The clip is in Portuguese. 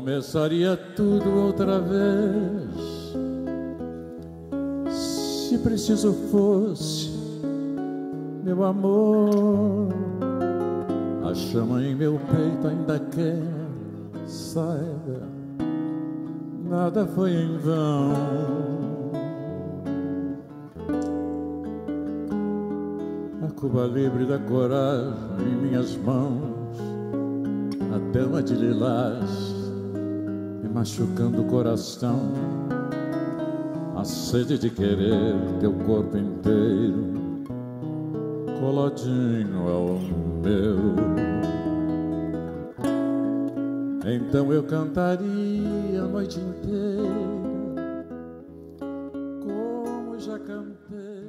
começaria tudo outra vez. Se preciso fosse, meu amor, a chama em meu peito ainda quer, saiba, nada foi em vão. A Cuba livre da coragem em minhas mãos a dama de lilás machucando o coração. A sede de querer teu corpo inteiro, coladinho é ao meu. Então eu cantaria a noite inteira, como já cantei.